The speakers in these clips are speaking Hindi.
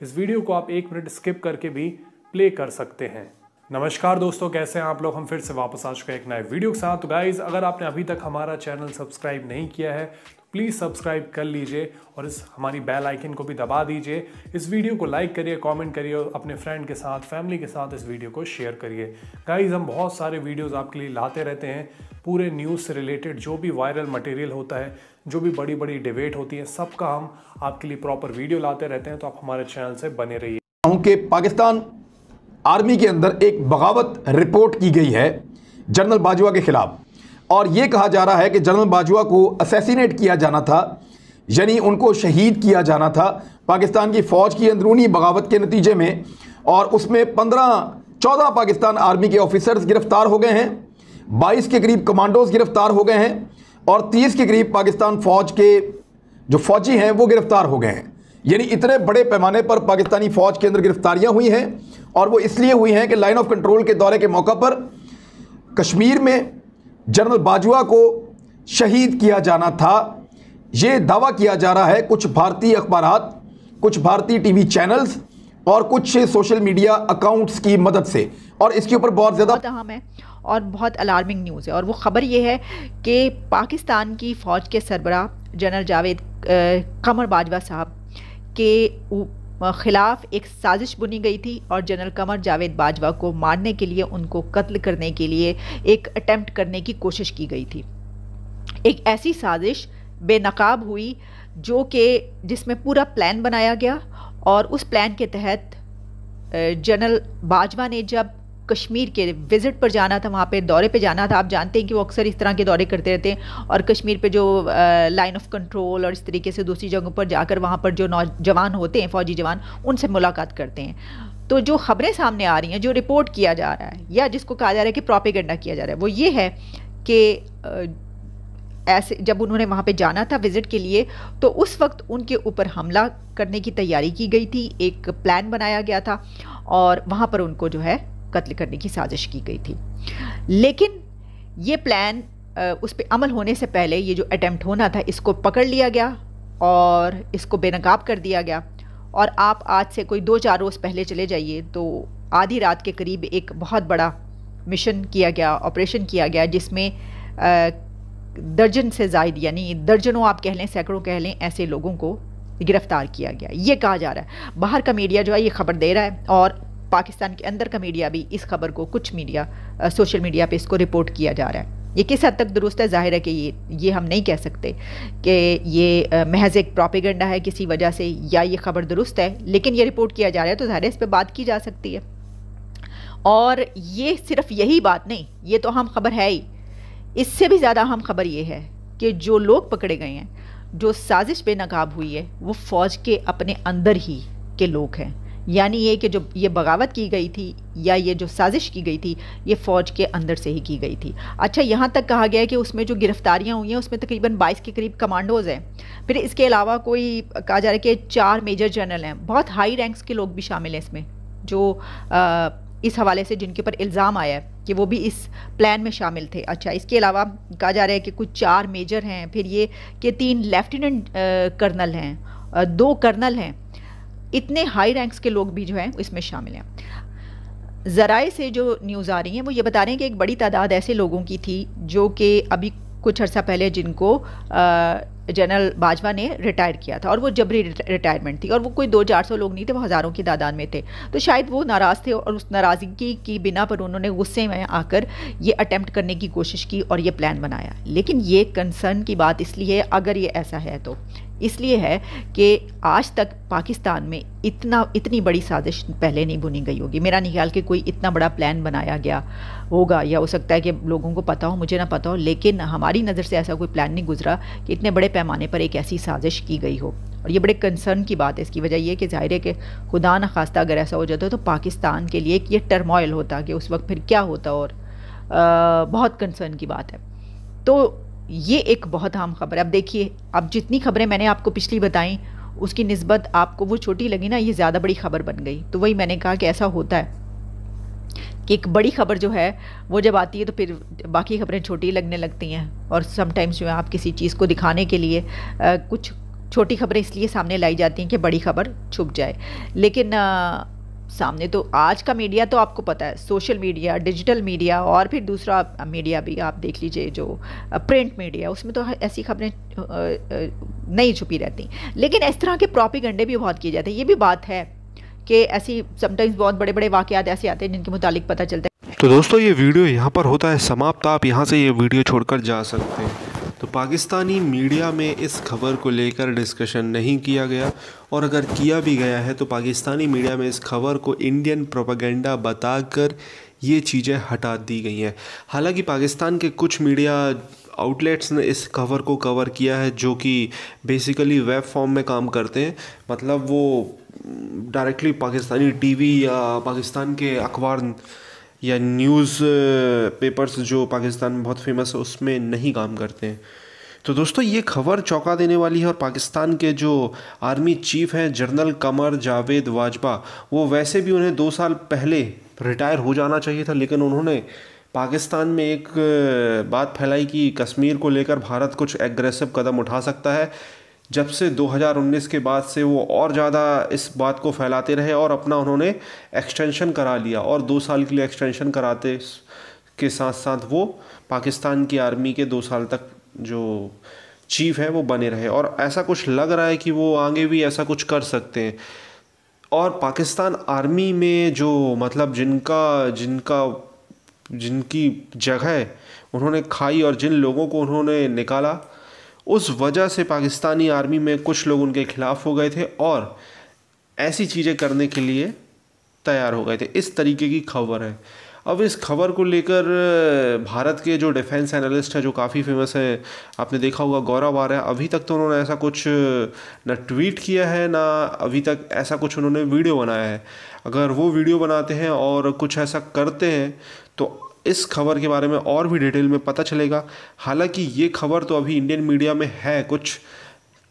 इस वीडियो को आप एक मिनट स्किप करके भी प्ले कर सकते हैं। नमस्कार दोस्तों, कैसे हैं आप लोग? हम फिर से वापस आ चुके हैं एक नए वीडियो के साथ। तो गाइज़ अगर आपने अभी तक हमारा चैनल सब्सक्राइब नहीं किया है तो प्लीज़ सब्सक्राइब कर लीजिए और इस हमारी बेल आइकन को भी दबा दीजिए। इस वीडियो को लाइक करिए कमेंट करिए और अपने फ्रेंड के साथ फैमिली के साथ इस वीडियो को शेयर करिए। गाइज़ हम बहुत सारे वीडियोज़ आपके लिए लाते रहते हैं। पूरे न्यूज़ से रिलेटेड जो भी वायरल मटेरियल होता है जो भी बड़ी बड़ी डिबेट होती है, सबका हम आपके लिए प्रॉपर वीडियो लाते रहते हैं तो आप हमारे चैनल से बने रहिए। कि पाकिस्तान आर्मी के अंदर एक बगावत रिपोर्ट की गई है जनरल बाजवा के खिलाफ। और यह कहा जा रहा है कि जनरल बाजवा को असैसिनेट किया जाना था, यानी उनको शहीद किया जाना था पाकिस्तान की फ़ौज की अंदरूनी बगावत के नतीजे में। और उसमें पंद्रह, चौदह पाकिस्तान आर्मी के ऑफिसर्स गिरफ़्तार हो गए हैं, बाईस के करीब कमांडोज गिरफ़्तार हो गए हैं और तीस के करीब पाकिस्तान फ़ौज के जो फ़ौजी हैं, वो गिरफ़्तार हो गए हैं। यानी इतने बड़े पैमाने पर पाकिस्तानी फ़ौज के अंदर गिरफ्तारियाँ हुई हैं और वो इसलिए हुई हैं कि लाइन ऑफ़ कंट्रोल के दौरे के मौका पर कश्मीर में जनरल बाजवा को शहीद किया जाना था। ये दावा किया जा रहा है, कुछ भारतीय अखबार कुछ भारतीय टीवी चैनल्स और कुछ सोशल मीडिया अकाउंट्स की मदद से। और इसके ऊपर बहुत ज़्यादा और बहुत अलार्मिंग न्यूज़ है। और वो ख़बर ये है कि पाकिस्तान की फ़ौज के सरबरा जनरल जावेद कमर बाजवा साहब के ख़िलाफ़ एक साजिश बुनी गई थी और जनरल कमर जावेद बाजवा को मारने के लिए, उनको कत्ल करने के लिए एक अटैम्प्ट करने की कोशिश की गई थी। एक ऐसी साजिश बेनकाब हुई जो कि जिसमें पूरा प्लान बनाया गया और उस प्लान के तहत जनरल बाजवा ने जब कश्मीर के विज़िट पर जाना था, वहाँ पे दौरे पे जाना था। आप जानते हैं कि वो अक्सर इस तरह के दौरे करते रहते हैं और कश्मीर पे जो लाइन ऑफ़ कंट्रोल और इस तरीके से दूसरी जगहों पर जाकर वहाँ पर जो नौजवान होते हैं, फ़ौजी जवान, उनसे मुलाकात करते हैं। तो जो खबरें सामने आ रही हैं, जो रिपोर्ट किया जा रहा है, या जिसको कहा जा रहा है कि प्रोपेगेंडा किया जा रहा है, वो ये है कि ऐसे जब उन्होंने वहाँ पे जाना था विज़िट के लिए तो उस वक्त उनके ऊपर हमला करने की तैयारी की गई थी। एक प्लान बनाया गया था और वहाँ पर उनको जो है कत्ल करने की साजिश की गई थी। लेकिन ये प्लान उस पर अमल होने से पहले ये जो अटैम्प्ट होना था, इसको पकड़ लिया गया और इसको बेनकाब कर दिया गया। और आप आज से कोई दो चार रोज़ पहले चले जाइए तो आधी रात के करीब एक बहुत बड़ा मिशन किया गया ऑपरेशन किया गया, जिसमें दर्जन से जायद, यानी दर्जनों आप कह लें, सैकड़ों कह लें, ऐसे लोगों को गिरफ़्तार किया गया। ये कहा जा रहा है। बाहर का मीडिया जो है, ये खबर दे रहा है और पाकिस्तान के अंदर का मीडिया भी इस खबर को कुछ मीडिया सोशल मीडिया पे इसको रिपोर्ट किया जा रहा है। ये किस हद तक दुरुस्त है? ज़ाहिर है कि ये ये हम नहीं कह सकते कि ये महज एक प्रोपेगेंडा है किसी वजह से या ये खबर दुरुस्त है, लेकिन ये रिपोर्ट किया जा रहा है तो ज़ाहिर है इस पर बात की जा सकती है। और ये सिर्फ़ यही बात नहीं, ये तो हम खबर है ही। इससे भी ज़्यादा अहम खबर ये है कि जो लोग पकड़े गए हैं, जो साजिश बेनकाब हुई है, वो फ़ौज के अपने अंदर ही के लोग हैं। यानी ये कि जो ये बगावत की गई थी या ये जो साजिश की गई थी ये फ़ौज के अंदर से ही की गई थी। अच्छा यहाँ तक कहा गया है कि उसमें जो गिरफ्तारियाँ हुई हैं उसमें तकरीबन 22 के करीब कमांडोज़ हैं। फिर इसके अलावा कोई कहा जा रहा है कि चार मेजर जनरल हैं। बहुत हाई रैंक्स के लोग भी शामिल हैं इसमें जो आ, इस हवाले से जिनके ऊपर इल्ज़ाम आया है कि वो भी इस प्लान में शामिल थे। अच्छा इसके अलावा कहा जा रहा है कि कुछ चार मेजर हैं फिर ये कि तीन लेफ्टिनेंट कर्नल हैं दो कर्नल हैं। इतने हाई रैंक्स के लोग भी जो हैं, इसमें शामिल हैं। ज़राए से जो न्यूज़ आ रही हैं, वो ये बता रहे हैं कि एक बड़ी तादाद ऐसे लोगों की थी, जो कि अभी कुछ अर्सा पहले जिनको जनरल बाजवा ने रिटायर किया था, और वो जबरी रिटायरमेंट थी, और वो कोई दो चार सौ लोग नहीं थे, वो हज़ारों की तादाद में थे। तो शायद वो नाराज़ थे, और उस नाराज़गी की बिना पर उन्होंने गुस्से में आकर ये अटैम्प्ट करने की कोशिश की, और ये प्लान बनाया। लेकिन ये कंसर्न की बात इसलिए, अगर ये ऐसा है तो। इसलिए है कि आज तक पाकिस्तान में इतना इतनी बड़ी साजिश पहले नहीं बुनी गई होगी। मेरा नहीं ख्याल कि कोई इतना बड़ा प्लान बनाया गया होगा या हो सकता है कि लोगों को पता हो मुझे ना पता हो लेकिन हमारी नज़र से ऐसा कोई प्लान नहीं गुजरा कि इतने बड़े पैमाने पर एक ऐसी साजिश की गई हो। और ये बड़े कंसर्न की बात है। इसकी वजह यह कि ज़ाहिर है कि खुदा न खास्ता अगर ऐसा हो जाता तो पाकिस्तान के लिए एक ये टर्मोइल होता कि उस वक्त फिर क्या होता और आ, बहुत कंसर्न की बात है। तो ये एक बहुत अहम खबर है। अब देखिए अब जितनी खबरें मैंने आपको पिछली बताई उसकी नस्बत आपको वो छोटी लगी ना ये ज़्यादा बड़ी खबर बन गई। तो वही मैंने कहा कि ऐसा होता है कि एक बड़ी खबर जो है वो जब आती है तो फिर बाकी खबरें छोटी लगने लगती हैं। और समटाइम्स जो है आप किसी चीज़ को दिखाने के लिए आ, कुछ छोटी खबरें इसलिए सामने लाई जाती हैं कि बड़ी खबर छुप जाए। लेकिन आ, सामने तो आज का मीडिया तो आपको पता है सोशल मीडिया डिजिटल मीडिया और फिर दूसरा मीडिया भी आप देख लीजिए जो प्रिंट मीडिया उसमें तो ऐसी खबरें नहीं छुपी रहती। लेकिन इस तरह के प्रोपिगंडे भी बहुत किए जाते हैं। ये भी बात है कि ऐसी समटाइम्स बहुत बड़े बड़े वाक़ात ऐसे आते हैं जिनके मुतालिक पता चलता है। तो दोस्तों, ये वीडियो यहाँ पर होता है समाप्त। आप यहाँ से ये वीडियो छोड़कर जा सकते हैं। तो पाकिस्तानी मीडिया में इस खबर को लेकर डिस्कशन नहीं किया गया और अगर किया भी गया है तो पाकिस्तानी मीडिया में इस खबर को इंडियन प्रोपागेंडा बताकर ये चीज़ें हटा दी गई हैं। हालाँकि पाकिस्तान के कुछ मीडिया आउटलेट्स ने इस खबर को कवर किया है जो कि बेसिकली वेब फॉर्म में काम करते हैं। मतलब वो डायरेक्टली पाकिस्तानी टीवी या पाकिस्तान के अखबार या न्यूज़ पेपर्स जो पाकिस्तान में बहुत फ़ेमस है, उसमें नहीं काम करते हैं। तो दोस्तों, ये खबर चौंका देने वाली है और पाकिस्तान के जो आर्मी चीफ हैं, जनरल कमर जावेद वाजपा, वो वैसे भी उन्हें दो साल पहले रिटायर हो जाना चाहिए था, लेकिन उन्होंने पाकिस्तान में एक बात फैलाई कि कश्मीर को लेकर भारत कुछ एग्रेसिव कदम उठा सकता है। जब से 2019 के बाद से वो और ज़्यादा इस बात को फैलाते रहे और अपना उन्होंने एक्सटेंशन करा लिया और दो साल के लिए एक्सटेंशन कराते के साथ साथ वो पाकिस्तान की आर्मी के दो साल तक जो चीफ है, वो बने रहे। और ऐसा कुछ लग रहा है कि वो आगे भी ऐसा कुछ कर सकते हैं। और पाकिस्तान आर्मी में जो मतलब जिनका जिनका, जिनकी जगह उन्होंने खाई और जिन लोगों को उन्होंने निकाला उस वजह से पाकिस्तानी आर्मी में कुछ लोग उनके खिलाफ हो गए थे और ऐसी चीज़ें करने के लिए तैयार हो गए थे। इस तरीके की खबर है। अब इस खबर को लेकर भारत के जो डिफेंस एनालिस्ट है, जो काफ़ी फ़ेमस है, आपने देखा होगा, गौरव आ रहा है। अभी तक तो उन्होंने ऐसा कुछ ना ट्वीट किया है, ना अभी तक ऐसा कुछ उन्होंने वीडियो बनाया है। अगर वो वीडियो बनाते हैं और कुछ ऐसा करते हैं तो इस खबर के बारे में और भी डिटेल में पता चलेगा। हालाँकि ये खबर तो अभी इंडियन मीडिया में है, कुछ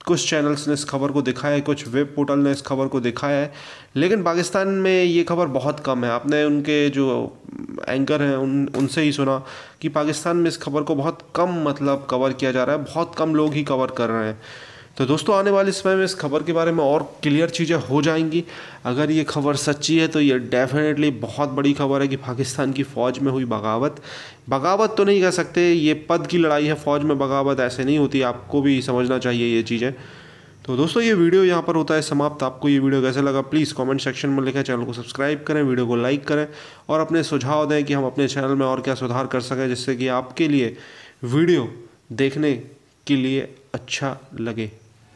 कुछ चैनल्स ने इस खबर को दिखाया है, कुछ वेब पोर्टल ने इस खबर को दिखाया है, लेकिन पाकिस्तान में ये खबर बहुत कम है। आपने उनके जो एंकर हैं, उन, उनसे ही सुना कि पाकिस्तान में इस खबर को बहुत कम मतलब कवर किया जा रहा है, बहुत कम लोग ही कवर कर रहे हैं। तो दोस्तों, आने वाले समय में इस खबर के बारे में और क्लियर चीज़ें हो जाएँगी। अगर ये खबर सच्ची है तो ये डेफिनेटली बहुत बड़ी खबर है कि पाकिस्तान की फ़ौज में हुई बगावत। बगावत तो नहीं कह सकते, ये पद की लड़ाई है, फ़ौज में बगावत ऐसे नहीं होती, आपको भी समझना चाहिए ये चीज़ें। तो दोस्तों, ये वीडियो यहाँ पर होता है समाप्त। आपको ये वीडियो कैसा लगा प्लीज़ कमेंट सेक्शन में लिखें चैनल को सब्सक्राइब करें, वीडियो को लाइक करें और अपने सुझाव दें कि हम अपने चैनल में और क्या सुधार कर सकें, जिससे कि आपके लिए वीडियो देखने के लिए अच्छा लगे।